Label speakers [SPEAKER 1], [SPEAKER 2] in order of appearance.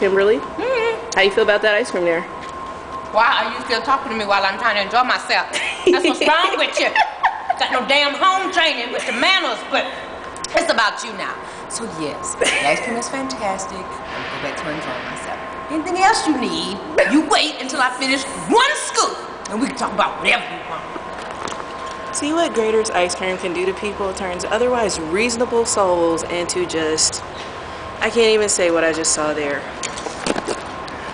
[SPEAKER 1] Kimberly. Mm-hmm. How you feel about that ice cream there?
[SPEAKER 2] Why are you still talking to me while I'm trying to enjoy myself? That's what's wrong with you. Got no damn home training with the manners, but it's about you now. So yes, the ice cream is fantastic. I'm go back to enjoying myself. Anything else you need, you wait until I finish one scoop, and we can talk about whatever you want.
[SPEAKER 1] See what Graeter's ice cream can do to people? Turns otherwise reasonable souls into just... I can't even say what I just saw there.